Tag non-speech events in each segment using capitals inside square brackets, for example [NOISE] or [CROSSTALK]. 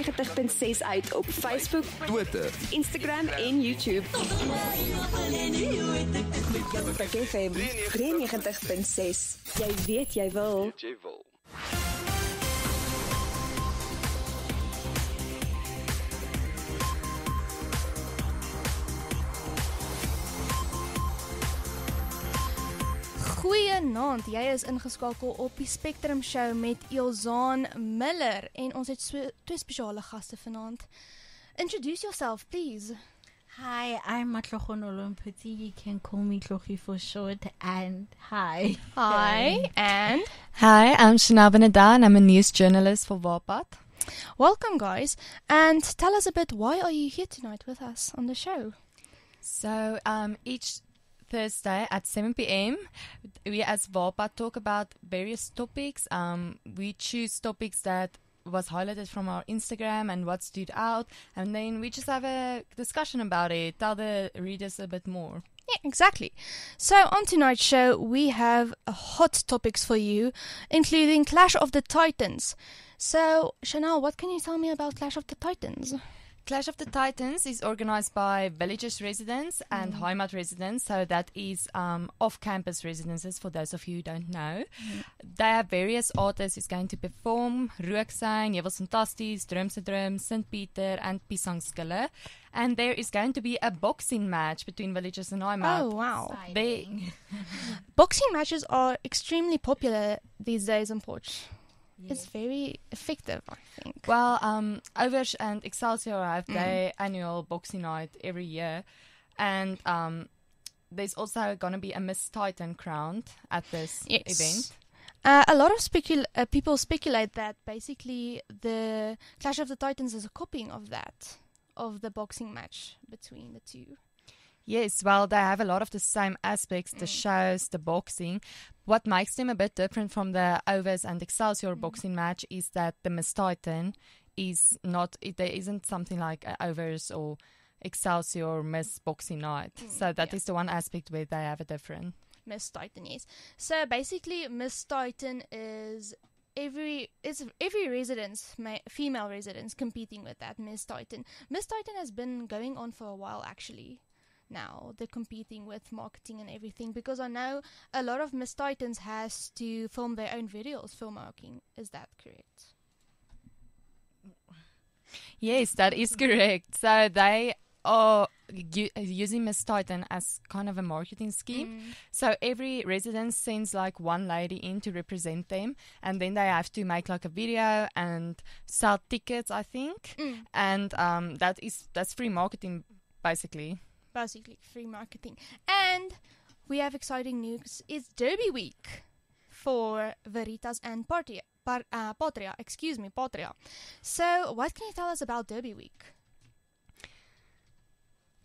93.6 uit op Facebook, Twitter, Instagram en YouTube. Pick FM 93.6. Jy weet jy wil. jy wil. Goeienaand, jy is ingeskakel op die Spectrum Show met Ilzaan Miller en ons het so twee spesiale gaste vanaand. Introduce yourself, please. Hi, I'm Matlogonolo Mpati. You can call me Tlogi for short. And hi. Hi, and Hi, I'm Chanel Benadan. I'm a news journalist for Wapad. welcome guys. And tell us a bit why are you here tonight with us on the show? So, um, each Thursday at 7 p.m., we as Wapad talk about various topics. Um, we choose topics that was highlighted from our Instagram and what stood out, and then we just have a discussion about it, tell the readers a bit more. Yeah, exactly. So on tonight's show, we have hot topics for you, including Clash of the Titans. So, Chanel, what can you tell me about Clash of the Titans? Clash of the Titans is organized by Villages residents and Heimat residents, so that is um, off-campus residences. For those of you who don't know, they have various artists who's going to perform: Rooksang, Jewels Fantasties, Drums and Drums, St. Peter, and Pisangskille. And there is going to be a boxing match between Villages and Heimat. Oh, wow. They, [LAUGHS] Boxing matches are extremely popular these days in It's very effective, I think. well, um, Overs and Excelsior have their annual boxing night every year, and um, there's also going to be a Miss Titan crowned at this Yes. event. Uh, a lot of specul- uh, people speculate that basically the Clash of the Titans is a copying of that, of the boxing match between the two. Yes, well, they have a lot of the same aspects the mm. shows, the boxing. What makes them a bit different from the Overs and Excelsior mm. boxing match is that the Miss Titan is not, it, there isn't something like a Overs or Excelsior Miss Boxing Night. Mm, so that is yeah. the one aspect where they have a different. Miss Titan, yes. So basically, Miss Titan is every it's every residence, ma- female residence, competing with that Miss Titan. Miss Titan has been going on for a while, actually. Now they're competing with marketing and everything because I know a lot of Miss Titans has to film their own videos for marketing. Is that correct? Yes, that is correct. So they are using Miss Titan as kind of a marketing scheme. So every residence sends like one lady in to represent them, and then they have to make like a video and sell tickets, I think. And um, that is that's free marketing basically. Basically free marketing. And we have exciting news. It's Derby Week for Veritas and Patria. Par, uh, Patria, excuse me, Patria. So, what can you tell us about Derby Week?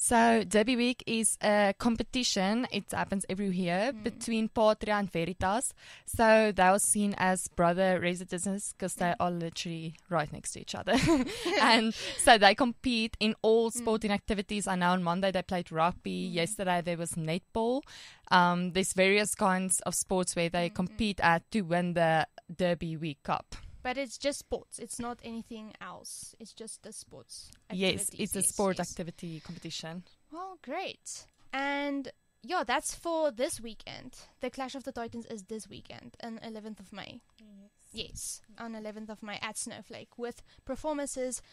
So Derby Week is a competition. It happens every year hmm. between Patria and Veritas. So they are seen as brother residences because they are literally right next to each other. [LAUGHS] [LAUGHS] and so they compete in all hmm. sporting activities. I know on Monday they played rugby. Hmm. Yesterday there was netball. Um, there's various kinds of sports where they compete at to win the Derby Week Cup. But it's just sports. It's not anything else. It's just the sports. Yes, it's a Yes, sport yes. activity competition. Well, great. And yeah, that's for this weekend. The Clash of the Titans is this weekend, on 11th of May. Yes, on 11th of May at Snowflake with performances,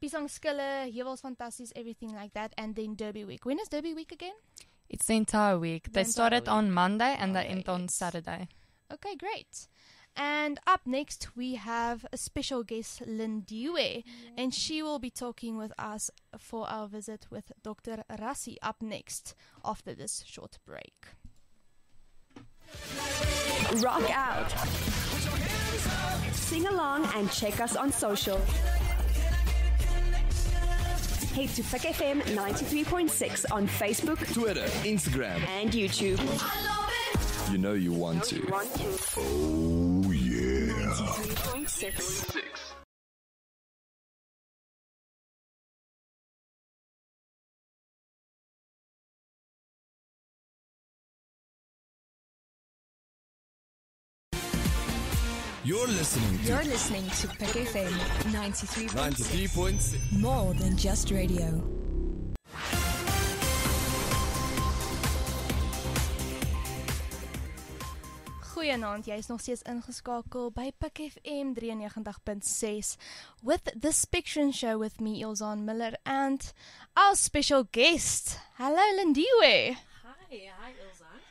Pisangskille, Jewels Fantasties, everything like that, and then Derby Week. When is Derby Week again? It's the entire week. The they entire started week. on Monday and they end on yes. Saturday. Okay, great. And up next, we have a special guest, Lindiwe, and she will be talking with us for our visit with Dr. Rassie up next after this short break. Rock out. Sing along and check us on social. Head to PUK FM 93.6 on Facebook Twitter, Instagram. and YouTube. You know you want to. Want to. Oh yeah. 93.6. You're listening to You're listening to PUK FM 93.6. 93.6. More than just radio. Goeienaand, jy is nog steeds ingeskakel by PUK FM 93.6 with the Spectrum Show with me, Ilzan Miller, and our special guest. Hello, Lindiwe. Hi, hi Ilzan.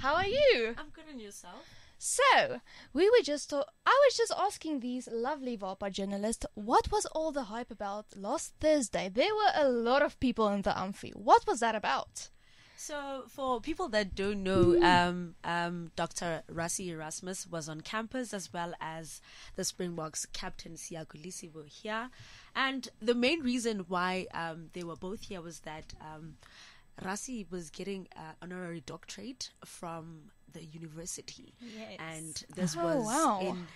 How are you? I'm good and yourself? So, we were just, I was just asking these lovely Wapad journalists, what was all the hype about last Thursday? There were a lot of people in the Amphi. What was that about? So, for people that don't know, um, um, Dr. Rassie Erasmus was on campus as well as the Springboks captain Siya Kolisi were here. And the main reason why um, they were both here was that um, Rassie was getting an honorary doctorate from the university. Yes. And this Oh, was wow. in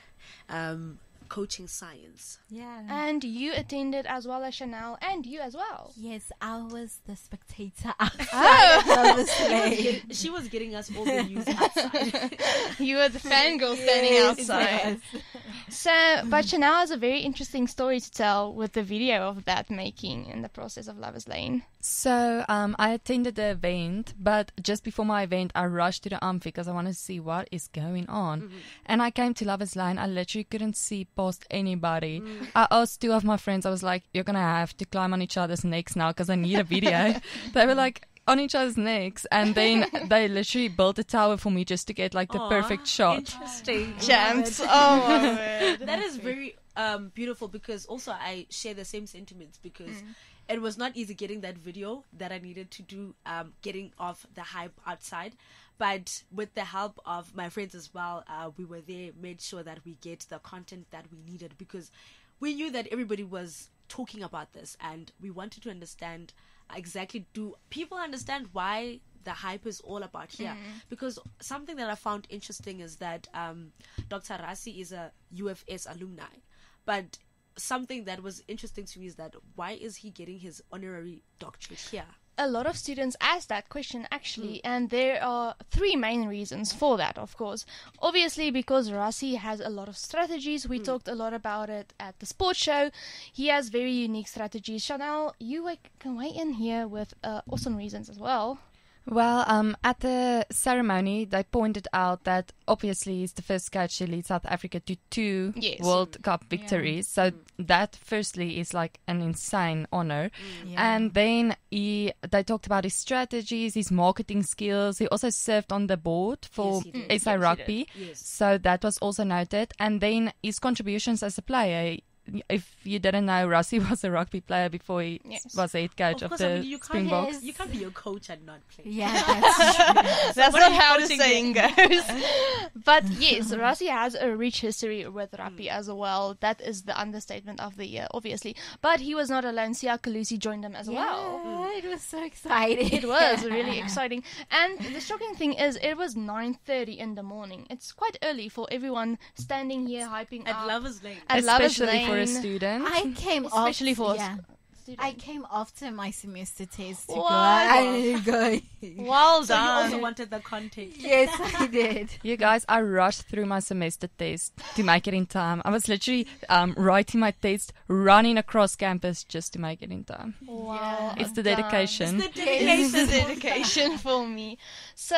um, coaching science. Yeah. And you attended as well as Chanel, and you as well. yes, I was the spectator [LAUGHS] outside oh. of the [LAUGHS] sleigh. She was getting us all the news outside. [LAUGHS] You were the fangirl standing Yes, outside. yes. So, but Chanel has a very interesting story to tell with the video of that making in the process of Lovers Lane. So um, I attended the event, but just before my event, I rushed to the amphi because I wanted to see what is going on. And I came to Lovers Lane. I literally couldn't see past anybody. I asked two of my friends. I was like, "You're gonna have to climb on each other's necks now because I need a video." [LAUGHS] they were like. On each other's necks, and then [LAUGHS] they literally built a tower for me just to get like the Aw, perfect shot. Interesting. [LAUGHS] Champs. Oh, my word. that is very um, beautiful because also I share the same sentiments because it was not easy getting that video that I needed to do, um, getting off the hype outside. But with the help of my friends as well, uh, we were there, made sure that we get the content that we needed because we knew that everybody was talking about this and we wanted to understand exactly do people understand why the hype is all about here because something that I found interesting is that um, Dr. Rassie is a UFS alumni, but something that was interesting to me is that why is he getting his honorary doctorate here? a lot of students ask that question actually, and there are three main reasons for that, of course. Obviously, because Rassie has a lot of strategies. We talked a lot about it at the sports show. He has very unique strategies. Chanel, you can weigh in here with uh, awesome reasons as well. Well, um, at the ceremony, they pointed out that obviously he's the first coach to lead South Africa to two Yes. World mm. Cup victories. So mm. that, firstly, is like an insane honor. Mm. Yeah. And then he, they talked about his strategies, his marketing skills. He also served on the board for Yes, he. SA Yes, Rugby. Yes. So that was also noted. And then his contributions as a player. If you didn't know, Rassie [LAUGHS] was a rugby player before he Yes. was head coach Of of, course, the I mean, you can't, Springboks. You can't be a coach and not play. Yeah, [LAUGHS] that's true. That's what not how the saying goes. [LAUGHS] but [LAUGHS] yes, Rassie has a rich history with rugby hmm. as well. That is the understatement of the year, obviously. But he was not alone. Siya Kolisi joined him as well. It was so exciting. It was [LAUGHS] really exciting. And the shocking thing is it was 9:30 in the morning. It's quite early for everyone standing here hyping At up Lovers Lane. at Lovers Especially for a student. I came Especially after, for yeah. Students. I came after my semester test to go. Wow. I [LAUGHS] go. well So you also wanted the context. yes, I [LAUGHS] did. You guys, I rushed through my semester test to make it in time. I was literally um, writing my test, running across campus just to make it in time. wow, It's the done. dedication. The It's the dedication. dedication for me. So,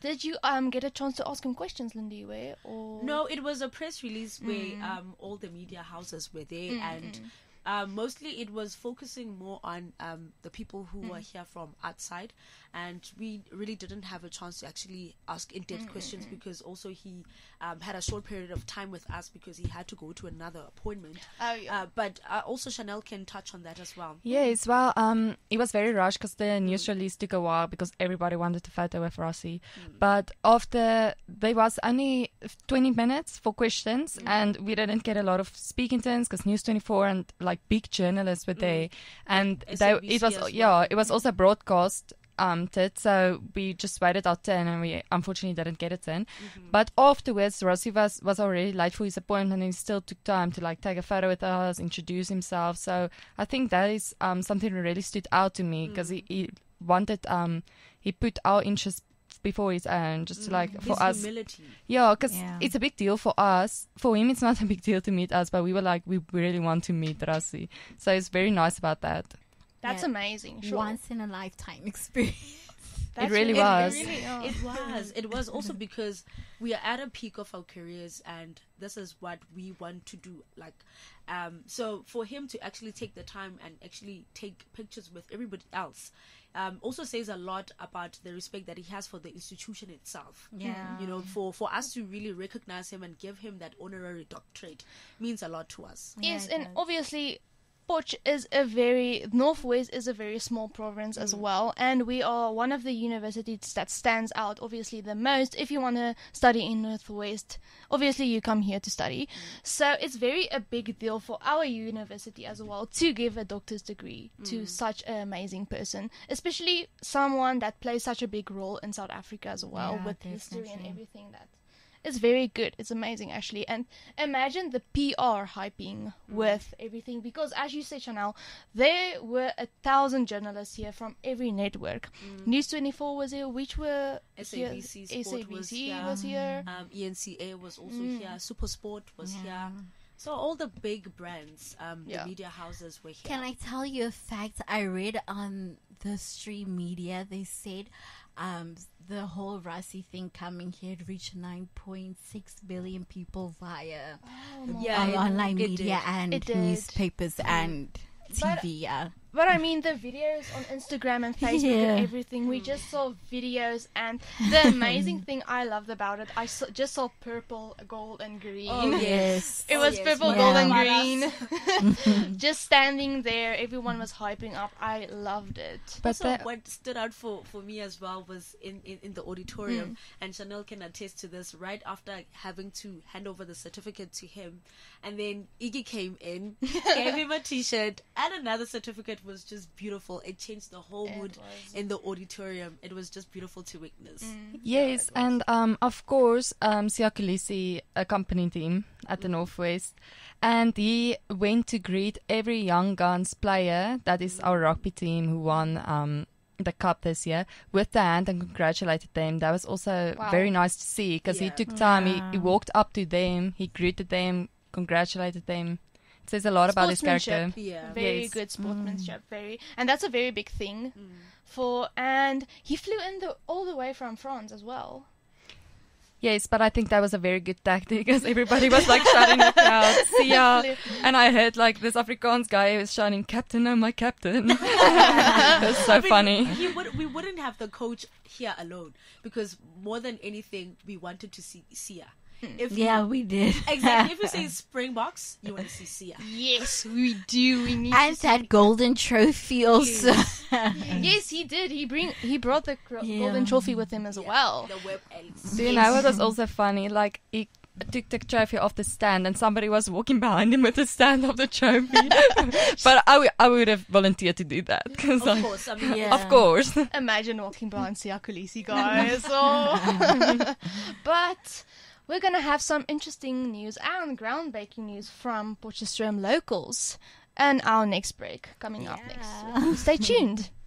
did you um get a chance to ask him questions, Lindy? Where or No, it was a press release where Mm. um, all the media houses were there, and um, mostly it was focusing more on um, the people who Mm. were here from outside, and we really didn't have a chance to actually ask in-depth Mm, questions because also he um, had a short period of time with us because he had to go to another appointment. Oh, yeah. Uh, but uh, also Chanel can touch on that as well. Yes, well, um, it was very rushed because the news release took a while because everybody wanted to photo with Rassie. But after there was only 20 minutes for questions, and we didn't get a lot of speaking turns because News 24 and like big journalists were there, and they, it was well. yeah, it was also broadcast. Um, tit, so we just waited our turn and we unfortunately didn't get it in. But afterwards, Rassie was, was already late for his appointment and he still took time to like take a photo with us, introduce himself. So I think that is um, something that really stood out to me because he, he wanted, um, he put our interests before his own, just to like for His us. humility. Yeah, because Yeah. it's a big deal for us. For him, it's not a big deal to meet us, but we were like, we really want to meet Rassie. So it's very nice about that. That's Yeah. amazing. Sure. Once in a lifetime [LAUGHS] experience. That's really really- was. It, really, yeah. It was. It was also [LAUGHS] because we are at a peak of our careers, and this is what we want to do. Like, um, so for him to actually take the time and actually take pictures with everybody else, um, also says a lot about the respect that he has for the institution itself. Yeah. You know, for for us to really recognize him and give him that honorary doctorate means a lot to us. Yes, Yeah, and does. obviously, Potch is a very Northwest is a very small province as mm. well, and we are one of the universities that stands out obviously the most. If you want to study in Northwest, obviously you come here to study, mm. so it's very a big deal for our university as well to give a doctor's degree to mm. such an amazing person, especially someone that plays such a big role in South Africa as well Yeah, with history and everything that it's very good. It's amazing actually. And imagine the PR hyping with everything because as you said, Chanel, there were a thousand journalists here from every network. News twenty four was here, which were here- SABC Sport was here. was here. Um, eNCA was also Mm. here. Supersport was here. So all the big brands, um, Yeah. the media houses were here. Can I tell you a fact I read on the stream media? They said um, the whole Rassie thing coming here reached 9.6 billion people via Yeah, on it- online it media did. and newspapers and But- TV. yeah. But I mean the videos on Instagram and [LAUGHS] Facebook Yeah. and everything. We just saw videos, and [LAUGHS] the amazing thing I loved about it, I saw, just saw purple, gold, and green. Oh, Yes. [LAUGHS] It Oh, was yes. purple, Yeah. gold, and green. Just standing there, everyone was hyping up. I loved it. But also, the- what stood out for, for me as well was in, in, in the auditorium, mm. and Chanel can attest to this. Right after having to hand over the certificate to him, and then Iggy came in, gave him a T-shirt and another certificate was just beautiful. It changed the whole It mood was. in the auditorium. It was just beautiful to witness. Yes, and um, of course, um, Siya Kolisi accompanied him at the Northwest, and he went to greet every Young Guns player, that is our rugby team who won um, the cup this year, with the hand and congratulated them. That was also Wow. very nice to see because he took time. He, he walked up to them, he greeted them, congratulated them. It says a lot about his character. Yeah. Very Yes. good mm. sportsmanship. Very, and that's a very big thing mm. for. And he flew in the all the way from France as well. Yes, but I think that was a very good tactic [LAUGHS] because everybody was like shouting the crowd, [LAUGHS] Siya. And I heard like this Afrikaans guy was shouting, Captain, oh my captain. [LAUGHS] it was so I mean, funny. He would, we wouldn't have the coach here alone because more than anything, we wanted to see Siya. Hmm. If you- Yeah, we did. [LAUGHS] exactly. If [LAUGHS] you say Springboks, you want to see Siya. Yes, we do. We need. and that golden trophy also. [LAUGHS] yes, he did. He bring he brought the cro- Yeah. golden trophy with him as well. The Webb Ellis. Do you know what was also funny? Like, he took the trophy off the stand and somebody was walking behind him with the stand of the trophy. but I would- I would have volunteered to do that. 'cause, Of like, course, I mean, Yeah. Of course. Imagine walking behind Siya Siakulisi, guys. Oh. but we're gonna have some interesting news and groundbreaking news from Potchefstroom locals, and our next break coming up next. Stay tuned. [LAUGHS]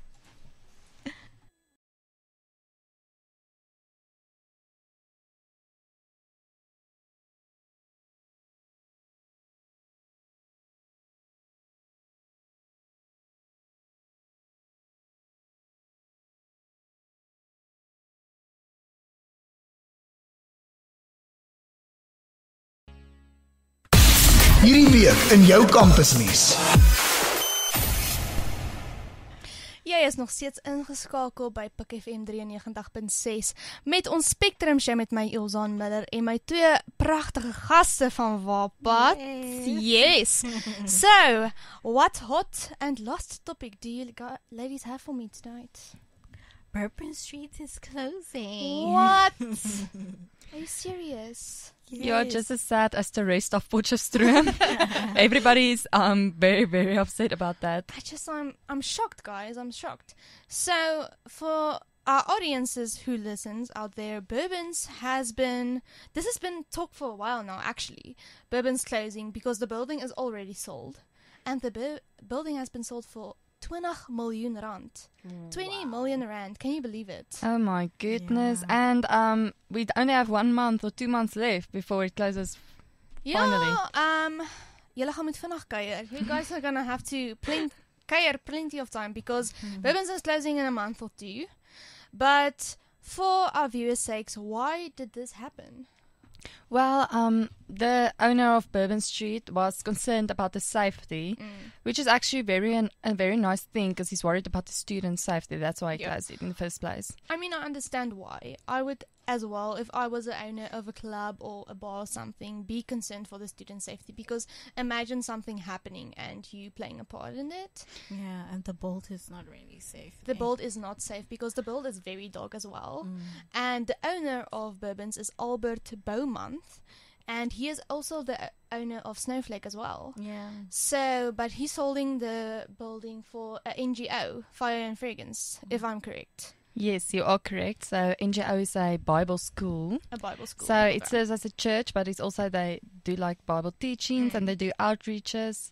in jou kampusnuus. Jy is nog steeds ingeskakel by PUK FM 93.6 met ons Spectrum show met my Ilsan Miller en my twee pragtige gaste van Wapad. Yes. [LAUGHS] so, what hot and lost topic do you ladies have for me tonight? Bourbon Street is closing. What? [LAUGHS] Are you serious? You're just as sad as the rest of Potchefstroom. [LAUGHS] Everybody's um very, very upset about that. I just I'm I'm shocked, guys. I'm shocked. So for our audiences who listens out there, Bourbons has been this has been talk for a while now. Actually, Bourbons closing because the building is already sold, and the bu- building has been sold for 20 miljoen rand. 20 million rand. Can you believe it? Oh my goodness! Yeah. And um, we only have one month or two months left before it closes. Finally. Um julle gaan moet vinnig kuier. You guys are going to have to plen kuier plenty of time because Bourbons is closing in a month or two. But for our viewers' sakes, why did this happen? Well, um, the owner of Bourbon Street was concerned about the safety, Mm. which is actually very an, a very nice thing because he's worried about the students' safety. That's why he Yeah. closed it in the first place. I mean, I understand why. I would as well, if I was the owner of a club or a bar or something, be concerned for the student safety because imagine something happening and you playing a part in it. Yeah, and the Bult is not really safe. The eh? Bult is not safe because the Bult is very dark as well. Mm. And the owner of Bourbons is Albert Beaumont, and he is also the owner of Snowflake as well. Yeah. So, but he's holding the building for a NGO, Fire and Fragrance, if I'm correct. Yes, you are correct. So NGO is a Bible school. A Bible school. So it serves as a church, but it's also they do like Bible teachings and they do outreaches.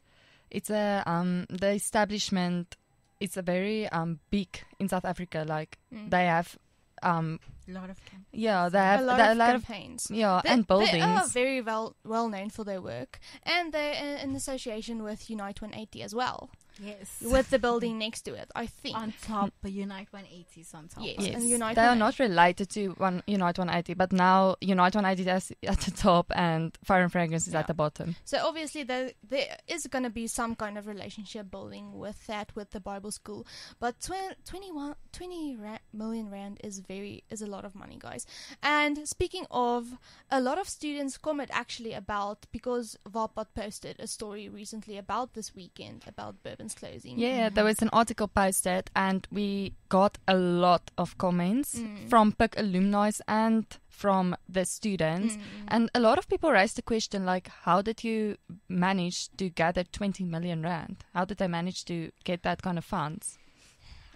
It's a um the establishment. It's a very um big in South Africa. Like Mm. they have um A lot of camp. yeah they have a lot, they- of a lot of campaigns. yeah They- and They are very well well known for their work, and they're in, in association with Unite 180 as well, Yes. with the building next to it. I think. on top, but Unite 180 is on top. Yes, of and. Unite they are not related to one Unite 180, but now Unite 180 is at the top and Fire and Fragrance is Yeah. at the bottom. So obviously there there is going to be some kind of relationship building with that with the Bible school, but tw- 21 20 ra- million rand is very is a lot of money, guys. And speaking of, a lot of students comment actually about because Wapad posted a story recently about this weekend about Closing. Yeah, there was an article posted, and we got a lot of comments Mm. from PUK alumni and from the students. Mm. And a lot of people raised the question, like, how did you manage to gather 20 million rand? How did they manage to get that kind of funds?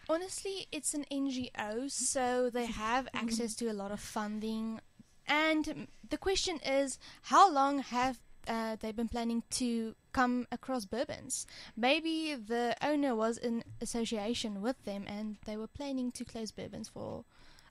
Honestly, it's an NGO, so they have access to a lot of funding. And the question is, how long have uh, they been planning to come across Bourbons? Maybe the owner was in association with them, and they were planning to close Bourbons for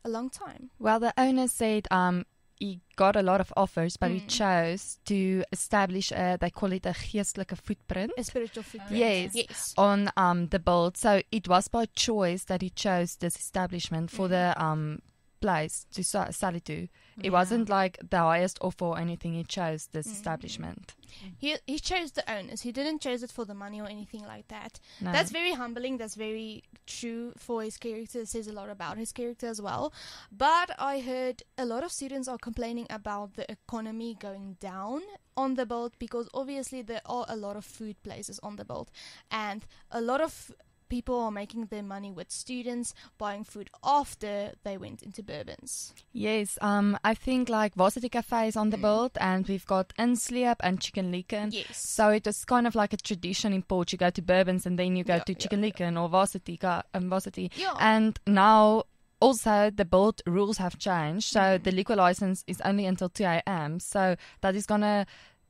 a long time. Well, the owner said um, he got a lot of offers, but he Mm. chose to establish a, they call it a geestelike footprint. A spiritual footprint. Yes. Yes. on um the Bult. So it was by choice that he chose this establishment for Mm. the um place to sell it to. It Yeah. wasn't like the highest offer or anything. He chose this Mm. establishment. He he chose the owners. He didn't choose it for the money or anything like that. No. That's very humbling. That's very true for his character. It says a lot about his character as well. But I heard a lot of students are complaining about the economy going down on the Bult because obviously there are a lot of food places on the Bult, and a lot of people are making their money with students buying food after they went into bourbons. yes. Um, I think like Varsity Cafe is on the Mm. Bult, and we've got Insleep and Chicken Licken. Yes. So it was kind of like a tradition in Potch. You go to Bourbons and then you go Yeah, to yeah, Chicken yeah. Licken or Varsity, um, Varsity. yeah. And now also the Bult rules have changed. So Mhm. the liquor license is only until 2 a.m. So that is going to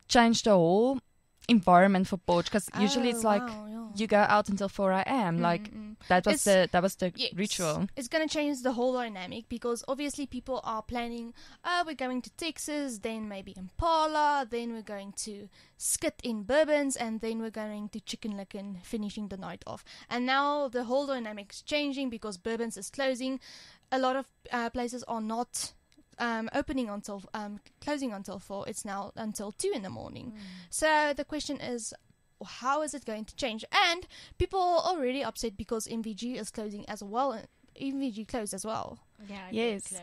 change the whole environment for Potch because usually it's Oh, like wow, yeah. You go out until 4 a.m. Like Mm, mm. that was It's- the that was the ritual. It's going to change the whole dynamic because obviously people are planning, oh, we're going to Texas, then maybe Impala, then we're going to Skit in Bourbons, and then we're going to Chicken Licken, finishing the night off. And now the whole dynamic's changing because Bourbons is closing. A lot of uh, places are not. Um, opening until um, closing until four. It's now until two in the morning. So the question is, how is it going to change? And people are already upset because MVG is closing as well. MVG closed as well. Yeah, it Yes. close.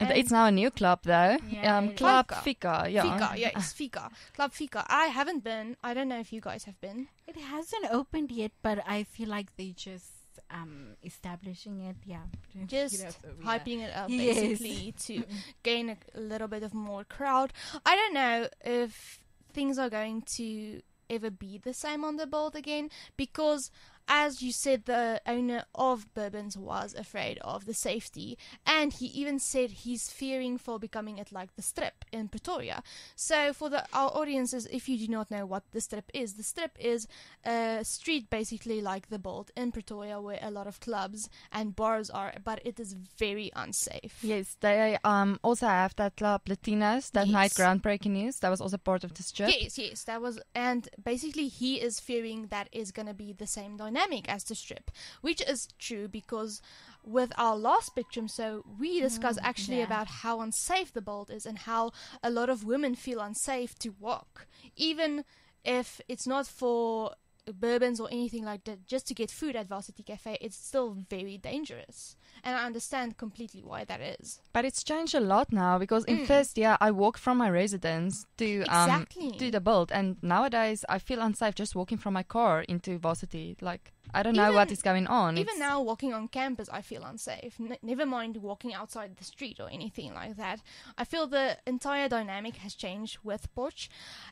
And And- it's now a new club though. Yeah, um. Club Fika. Fika. Yeah. Fika, [LAUGHS] yes, Fika. Club Fika. I haven't been. I don't know if you guys have been. It hasn't opened yet, but I feel like they just um establishing it. Yeah, Just You know, so, yeah. hyping it up Yes. basically to [LAUGHS] gain a, a little bit of more crowd. I don't know if things are going to ever be the same on the Bult again because as you said, the owner of Bourbons was afraid of the safety, and he even said he's fearing for becoming it like the Strip in Pretoria. So, for the our audiences, if you do not know what the Strip is, the Strip is a street basically like the Bult in Pretoria, where a lot of clubs and bars are, but it is very unsafe. Yes, they um also have that club Latinos that night Yes. groundbreaking news. That was also part of the strip. Yes, yes, that was, and basically he is fearing that is going to be the same dynamic as the strip, which is true because with our last spectrum, so we discussed mm, actually yeah. about how unsafe the Bult is and how a lot of women feel unsafe to walk, even if it's not for bourbons or anything like that, just to get food at Varsity Cafe, it's still very dangerous. And I understand completely why that is. But it's changed a lot now because in first year I walked from my residence to um Mm. To the Bult, and nowadays I feel unsafe just walking from my car into varsity. Like I don't know what Even- is going on. Even It's- now, walking on campus, I feel unsafe. N- never mind walking outside the street or anything like that. I feel the entire dynamic has changed with Potch.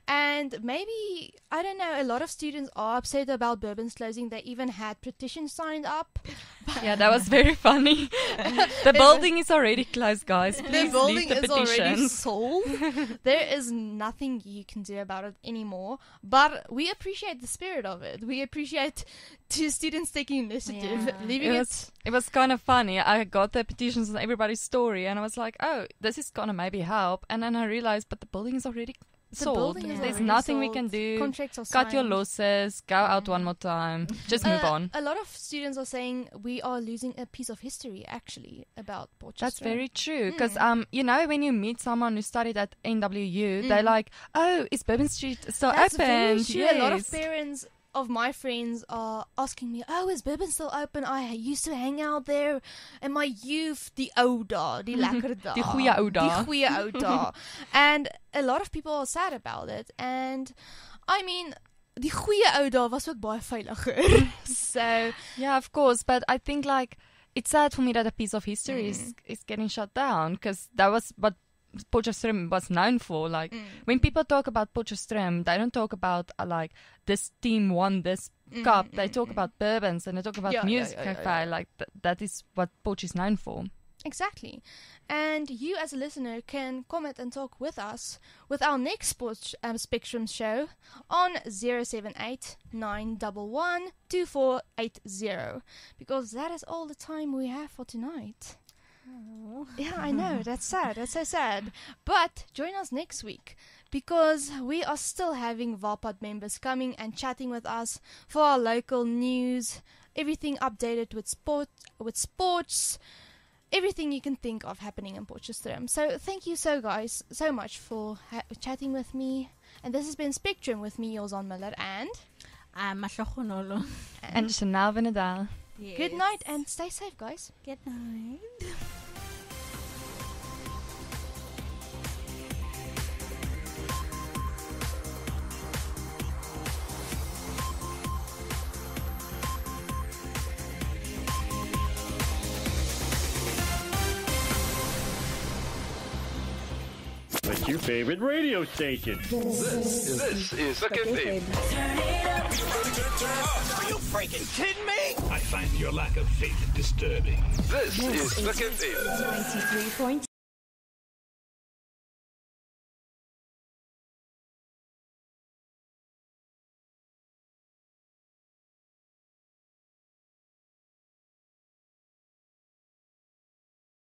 And maybe, I don't know, a lot of students are upset about Bourbon's closing. They even had petitions signed up. [LAUGHS] yeah, that was very funny. [LAUGHS] the building is already closed, guys. The Please building leave the is already [LAUGHS] sold. there is nothing you can do about it anymore. But we appreciate the spirit of it. We appreciate two students taking initiative, Yeah. leaving It it was, it was kind of funny. I got the petitions and everybody's story, and I was like, "Oh, this is gonna maybe help." And then I realized, but the building is already The sold. building is There's already nothing we can do. Contracts are Cut your losses. Go out one more time. Just move Uh, on. A lot of students are saying we are losing a piece of history actually about Portchester. That's very true. Because Mm. um, you know, when you meet someone who studied at NWU, they're Mm. like, "Oh, is Bourbon Street still That's open?" very true. A lot of Yes. parents of my friends are asking me, "Oh, is Bourbon still open? I used to hang out there in my youth. the ou dae, die lekker dae, Die goeie ou dae." die goeie ou dae." and a lot of people are sad about it. And I mean, die goeie ou was ook baie veiliger. [LAUGHS] [LAUGHS] so Yeah, of course. But I think like it's sad for me that a piece of history is Mm. is getting shut down because that was what Potchefstroom was known for. Like Mm. when people talk about Potchefstroom, they don't talk about uh, like this team won this cup. They talk about bourbons and they talk about Mm, Yeah, music yeah, yeah, cafe. Like th- that is what Potch is known for. Exactly. And you, as a listener, can comment and talk with us with our next Sports um, Spectrum show on 078 911 2480 because that is all the time we have for tonight. [LAUGHS] Yeah, I know. That's sad. That's so sad. But join us next week because we are still having Wapad members coming and chatting with us for our local news, everything updated with sport, with sports, everything you can think of happening in Potchefstroom. So thank you so guys so much for ha- chatting with me. And this has been Spectrum with me, Yolzan Miller, and I'm. And Chanel Venedal. good night and stay safe, guys. Good night. What's your favorite radio station? This is Suck FM. Are you freaking kidding me? I find your lack of faith disturbing. This is Suck FM. 93.6.